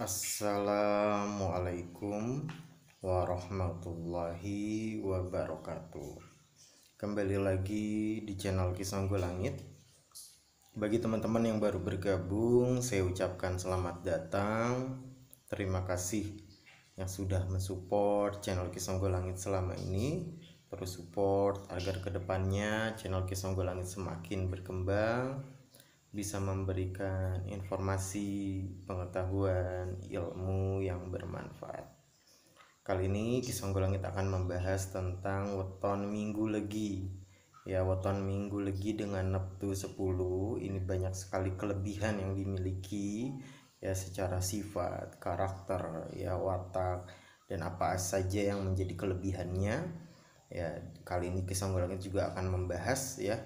Assalamualaikum warahmatullahi wabarakatuh. Kembali lagi di channel Kisonggo Langit. Bagi teman-teman yang baru bergabung Saya ucapkan selamat datang. Terima kasih yang sudah mensupport channel Kisonggo Langit selama ini. Terus support agar ke depannya channel Kisonggo Langit semakin berkembang bisa memberikan informasi, pengetahuan, ilmu yang bermanfaat. Kali ini Kisah Langit akan membahas tentang weton minggu legi. Ya, weton minggu legi dengan neptu 10 ini banyak sekali kelebihan yang dimiliki ya secara sifat, karakter, ya watak dan apa saja yang menjadi kelebihannya. Ya, kali ini Kisah Langit juga akan membahas ya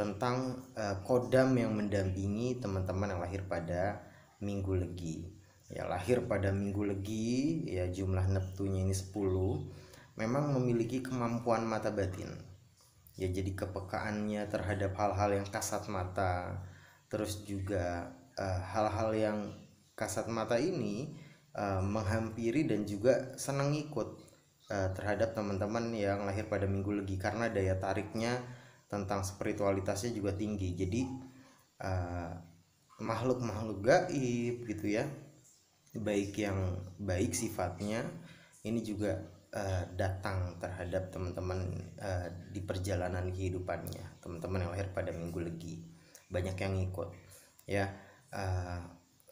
tentang uh, kodam yang mendampingi teman-teman yang lahir pada minggu legi. Ya lahir pada minggu legi ya jumlah neptunya ini 10 memang memiliki kemampuan mata batin. Ya jadi kepekaannya terhadap hal-hal yang kasat mata terus juga eh, hal-hal uh, yang kasat mata ini uh, menghampiri dan juga senang ikut uh, terhadap teman-teman yang lahir pada minggu legi karena daya tariknya tentang spiritualitasnya juga tinggi. Jadi uh, makhluk-makhluk gaib gitu ya baik yang baik sifatnya ini juga uh, datang terhadap teman-teman uh, di perjalanan kehidupannya. Teman-teman yang lahir pada minggu legi. Banyak yang ikut ya. Uh,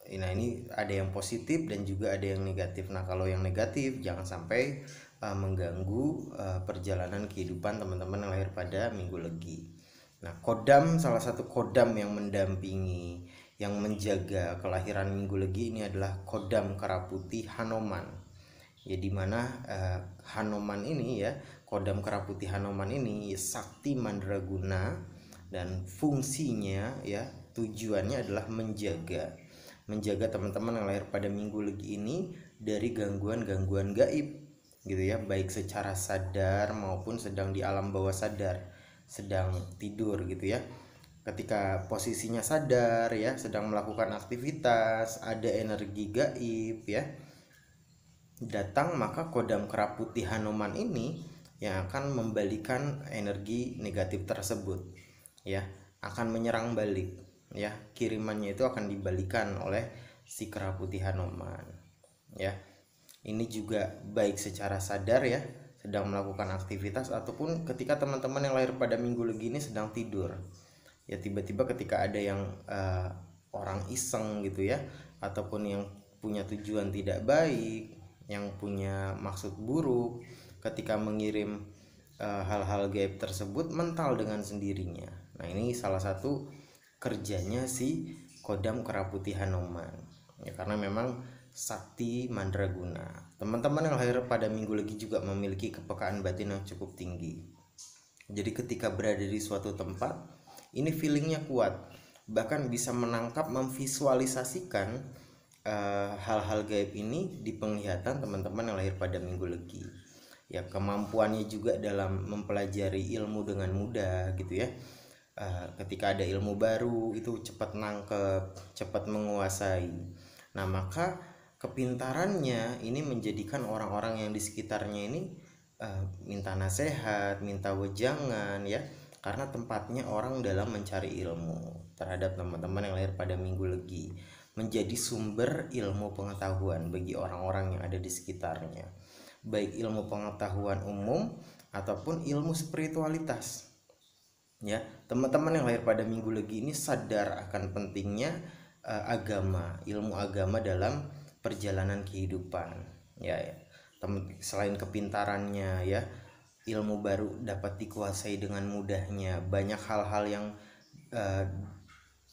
nah ini ada yang positif dan juga ada yang negatif. Nah kalau yang negatif jangan sampai uh, mengganggu uh, perjalanan kehidupan teman-teman yang lahir pada minggu legi. Nah, kodam salah satu kodam yang mendampingi yang menjaga kelahiran minggu legi ini adalah kodam keraputi Hanoman. Ya di mana uh, Hanoman ini ya, kodam keraputi Hanoman ini sakti mandraguna dan fungsinya ya tujuannya adalah menjaga menjaga teman-teman yang lahir pada minggu legi ini dari gangguan-gangguan gaib gitu ya baik secara sadar maupun sedang di alam bawah sadar sedang tidur gitu ya. Ketika posisinya sadar ya sedang melakukan aktivitas ada energi gaib ya datang maka kodam keraputi Hanuman ini yang akan membalikan energi negatif tersebut ya akan menyerang balik ya kirimannya itu akan dibalikan oleh si keraputi Hanuman ya ini juga baik secara sadar ya sedang melakukan aktivitas ataupun ketika teman-teman yang lahir pada minggu legi ini sedang tidur. Ya tiba-tiba ketika ada yang uh, orang iseng gitu ya ataupun yang punya tujuan tidak baik yang punya maksud buruk ketika mengirim eh, hal-hal uh, gaib tersebut mental dengan sendirinya. Nah ini salah satu kerjanya si kodam keraputi Hanoman ya karena memang sakti mandraguna. Teman-teman yang lahir pada minggu lagi juga memiliki kepekaan batin yang cukup tinggi. Jadi ketika berada di suatu tempat, ini feelingnya kuat, bahkan bisa menangkap, memvisualisasikan eh, hal-hal uh, gaib ini di penglihatan teman-teman yang lahir pada minggu lagi. Ya kemampuannya juga dalam mempelajari ilmu dengan mudah gitu ya. Uh, ketika ada ilmu baru itu cepat nangkep, cepat menguasai. Nah maka kepintarannya ini menjadikan orang-orang yang di sekitarnya ini uh, minta nasihat, minta wejangan ya. Karena tempatnya orang dalam mencari ilmu terhadap teman-teman yang lahir pada minggu legi. Menjadi sumber ilmu pengetahuan bagi orang-orang yang ada di sekitarnya. Baik ilmu pengetahuan umum ataupun ilmu spiritualitas. Ya teman-teman yang lahir pada minggu legi ini sadar akan pentingnya uh, agama ilmu agama dalam perjalanan kehidupan ya, ya. selain kepintarannya ya ilmu baru dapat dikuasai dengan mudahnya. Banyak hal-hal yang uh,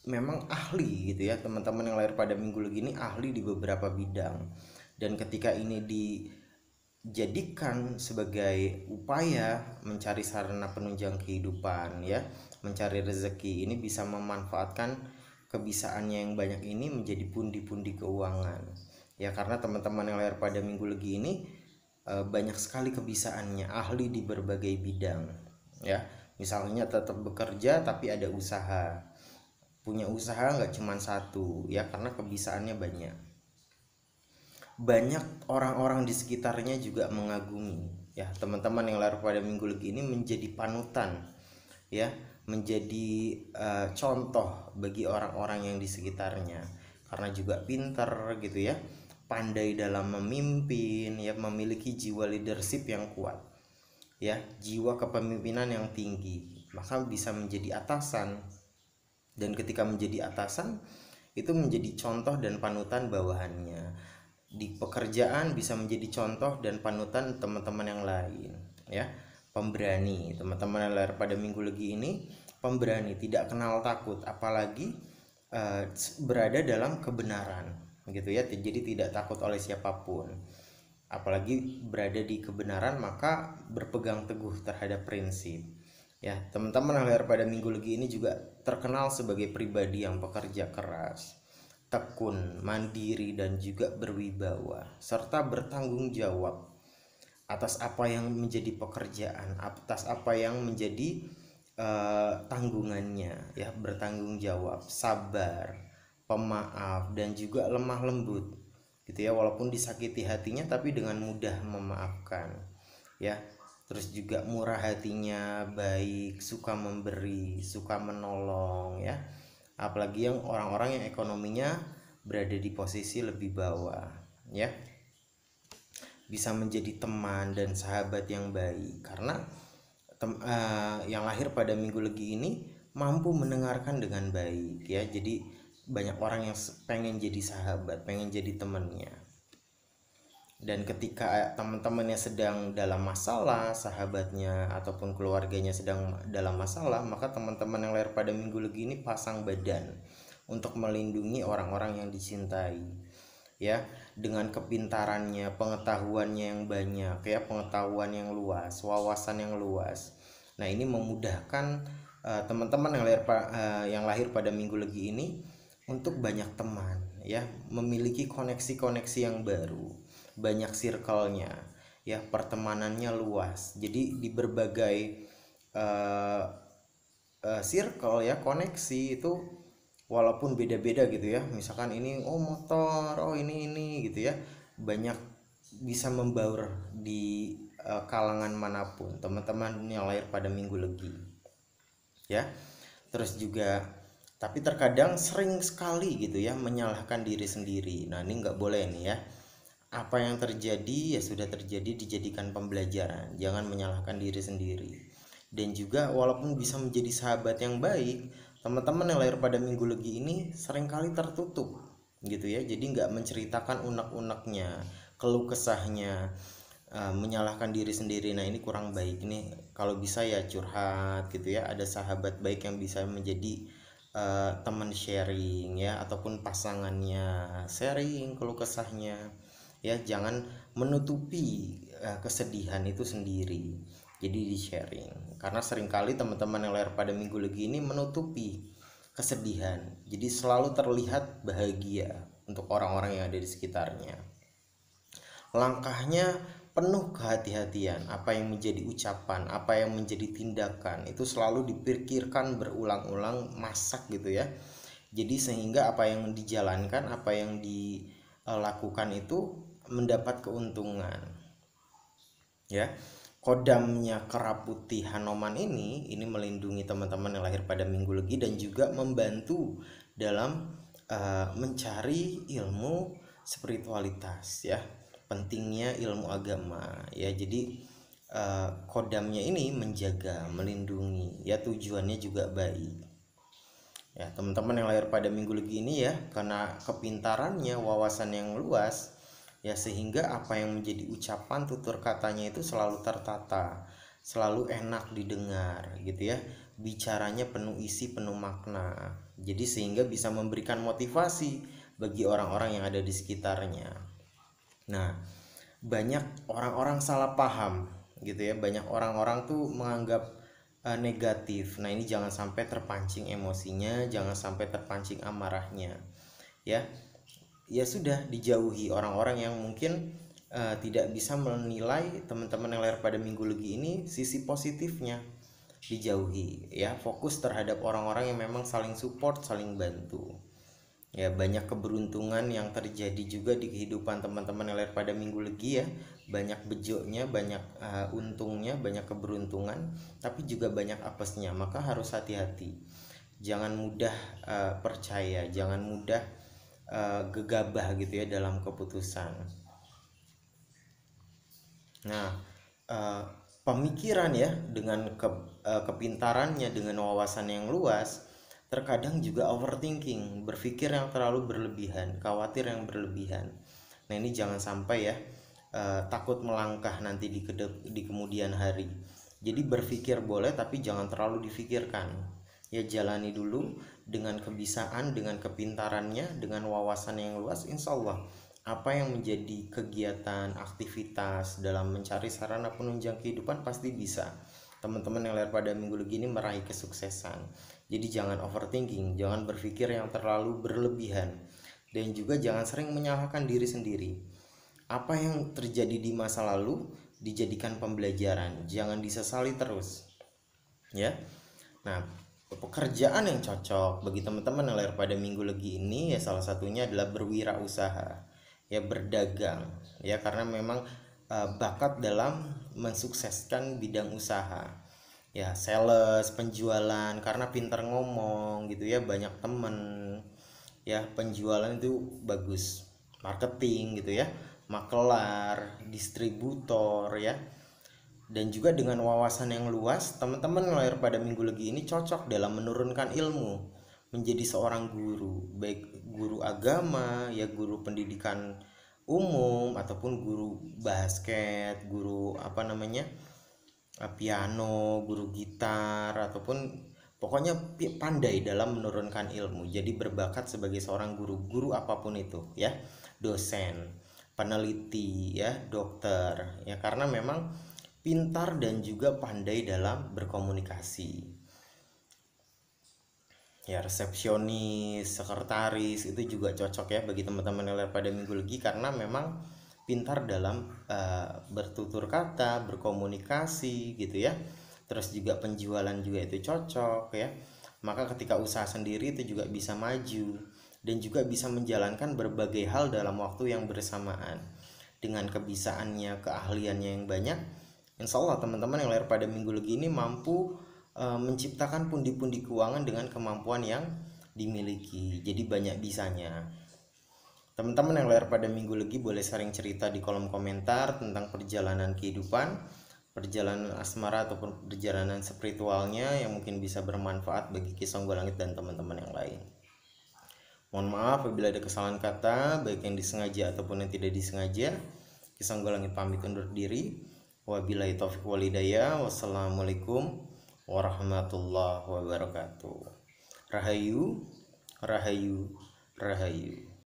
memang ahli gitu ya. Teman-teman yang lahir pada minggu lagi ini ahli di beberapa bidang. Dan ketika ini dijadikan sebagai upaya mencari sarana penunjang kehidupan ya mencari rezeki ini bisa memanfaatkan kebisaannya yang banyak ini menjadi pundi-pundi keuangan ya karena teman-teman yang lahir pada minggu legi ini e, banyak sekali kebisaannya ahli di berbagai bidang ya. Misalnya tetap bekerja tapi ada usaha. Punya usaha nggak cuma satu ya karena kebisaannya banyak. Banyak orang-orang di sekitarnya juga mengagumi ya. Teman-teman yang lahir pada minggu legi ini menjadi panutan ya. Menjadi uh, contoh bagi orang-orang yang di sekitarnya. Karena juga pinter gitu ya pandai dalam memimpin ya memiliki jiwa leadership yang kuat ya jiwa kepemimpinan yang tinggi maka bisa menjadi atasan. Dan ketika menjadi atasan itu menjadi contoh dan panutan bawahannya. Di pekerjaan bisa menjadi contoh dan panutan teman-teman yang lain ya. Pemberani teman-teman yang lahir pada minggu lagi ini pemberani tidak kenal takut apalagi uh, berada dalam kebenaran gitu ya jadi tidak takut oleh siapa pun. Apalagi berada di kebenaran maka berpegang teguh terhadap prinsip. Ya teman-teman lahir pada minggu lagi ini juga terkenal sebagai pribadi yang pekerja keras tekun, mandiri, dan juga berwibawa, serta bertanggung jawab atas apa yang menjadi pekerjaan, atas apa yang menjadi uh, tanggungannya, ya bertanggung jawab, sabar, pemaaf, dan juga lemah lembut, gitu ya, walaupun disakiti hatinya, tapi dengan mudah memaafkan, ya. Terus juga murah hatinya, baik, suka memberi, suka menolong, ya. Apalagi yang orang-orang yang ekonominya berada di posisi lebih bawah ya. Bisa menjadi teman dan sahabat yang baik. Karena tem, uh, yang lahir pada minggu legi ini mampu mendengarkan dengan baik ya. Jadi banyak orang yang pengen jadi sahabat pengen jadi temannya dan ketika teman-temannya sedang dalam masalah sahabatnya ataupun keluarganya sedang dalam masalah maka teman-teman yang lahir pada minggu legi ini pasang badan untuk melindungi orang-orang yang dicintai ya. Dengan kepintarannya pengetahuannya yang banyak ya pengetahuan yang luas wawasan yang luas. Nah ini memudahkan uh, teman-teman yang lahir uh, yang lahir pada minggu legi ini untuk banyak teman ya memiliki koneksi-koneksi yang baru banyak circle-nya ya pertemanannya luas. Jadi di berbagai uh, uh, circle ya koneksi itu walaupun beda-beda gitu ya. Misalkan ini oh motor oh ini ini gitu ya. Banyak bisa membaur di uh, kalangan mana pun. Teman-teman yang lahir pada minggu legi ya. Terus juga tapi terkadang sering sekali gitu ya menyalahkan diri sendiri. Nah ini nggak boleh nih ya. Apa yang terjadi ya sudah terjadi dijadikan pembelajaran. Jangan menyalahkan diri sendiri. Dan juga walaupun bisa menjadi sahabat yang baik teman-teman yang lahir pada minggu legi ini sering kali tertutup gitu ya. Jadi nggak menceritakan unek-uneknya keluh kesahnya uh, menyalahkan diri sendiri. Nah ini kurang baik ini kalau bisa ya curhat gitu ya. Ada sahabat baik yang bisa menjadi uh, teman sharing ya ataupun pasangannya sharing keluh kesahnya ya jangan menutupi uh, kesedihan itu sendiri. Jadi di sharing. Karena sering kali teman-teman yang lahir pada minggu lagi ini menutupi kesedihan. Jadi selalu terlihat bahagia untuk orang-orang yang ada di sekitarnya. Langkahnya penuh kehati-hatian apa yang menjadi ucapan apa yang menjadi tindakan itu selalu dipikirkan berulang-ulang masak gitu ya. Jadi sehingga apa yang dijalankan apa yang dilakukan itu mendapat keuntungan. Ya kodamnya kera putih Hanoman ini ini melindungi teman-teman yang lahir pada minggu legi dan juga membantu dalam uh, mencari ilmu spiritualitas ya pentingnya ilmu agama. Ya jadi uh, kodamnya ini menjaga melindungi. Ya tujuannya juga baik. Ya teman-teman yang lahir pada minggu legi ini ya karena kepintarannya wawasan yang luas ya sehingga apa yang menjadi ucapan tutur katanya itu selalu tertata selalu enak didengar gitu ya. Bicaranya penuh isi penuh makna. Jadi sehingga bisa memberikan motivasi bagi orang-orang yang ada di sekitarnya nah banyak orang-orang salah paham gitu ya. Banyak orang-orang tuh menganggap uh, negatif. Nah ini jangan sampai terpancing emosinya jangan sampai terpancing amarahnya ya. Ya sudah dijauhi orang-orang yang mungkin uh, tidak bisa menilai teman-teman yang lahir pada minggu legi ini sisi positifnya. Dijauhi ya. Fokus terhadap orang-orang yang memang saling support saling bantu ya banyak keberuntungan yang terjadi juga di kehidupan teman-teman yang lahir pada minggu legi ya. Banyak bejoknya banyak uh, untungnya banyak keberuntungan tapi juga banyak apesnya. Maka harus hati-hati. Jangan mudah uh, percaya jangan mudah uh, gegabah gitu ya dalam keputusan. Nah uh, pemikiran ya dengan ke, uh, kepintarannya dengan wawasan yang luas terkadang juga overthinking berpikir yang terlalu berlebihan khawatir yang berlebihan. Nah ini jangan sampai ya uh, takut melangkah nanti di, kedep, di kemudian hari. Jadi berpikir boleh tapi jangan terlalu difikirkan ya jalani dulu dengan kebisaan dengan kepintarannya dengan wawasan yang luas insya Allah. Apa yang menjadi kegiatan aktivitas dalam mencari sarana penunjang kehidupan pasti bisa. Teman-teman yang lahir pada minggu legi ini meraih kesuksesan jadi jangan overthinking, jangan berpikir yang terlalu berlebihan dan juga jangan sering menyalahkan diri sendiri. Apa yang terjadi di masa lalu dijadikan pembelajaran, jangan disesali terus. Ya. Nah, pekerjaan yang cocok bagi teman-teman yang lahir pada minggu legi ini ya salah satunya adalah berwirausaha, ya berdagang, ya karena memang uh, bakat dalam mensukseskan bidang usaha ya sales penjualan karena pinter ngomong gitu ya banyak temen. Ya penjualan itu bagus. Marketing gitu ya makelar distributor ya. Dan juga dengan wawasan yang luas teman-teman lahir pada minggu lagi ini cocok dalam menurunkan ilmu menjadi seorang guru. Baik guru agama ya guru pendidikan umum ataupun guru basket guru apa namanya piano, guru gitar ataupun pokoknya pandai dalam menurunkan ilmu. Jadi berbakat sebagai seorang guru, guru apa pun itu ya, dosen, peneliti ya, dokter ya karena memang pintar dan juga pandai dalam berkomunikasi. Ya, resepsionis, sekretaris itu juga cocok ya bagi teman-teman yang pada minggu lagi karena memang pintar dalam uh, bertutur kata, berkomunikasi gitu ya. Terus juga penjualan juga itu cocok ya. Maka ketika usaha sendiri itu juga bisa maju dan juga bisa menjalankan berbagai hal dalam waktu yang bersamaan. Dengan kebisaannya, keahliannya yang banyak, insya Allah teman-teman yang lahir pada minggu lagi ini mampu uh, menciptakan pundi-pundi keuangan dengan kemampuan yang dimiliki. Jadi banyak bisanya. Teman-teman yang lahir pada minggu lagi boleh sering cerita di kolom komentar tentang perjalanan kehidupan, perjalanan asmara ataupun perjalanan spiritualnya yang mungkin bisa bermanfaat bagi kisah langit dan teman-teman yang lain. Mohon maaf apabila ada kesalahan kata, baik yang disengaja ataupun yang tidak disengaja. Kisah langit pamit undur diri. Wabillahi taufiq walidaya. Wassalamualaikum warahmatullahi wabarakatuh. Rahayu, rahayu, rahayu.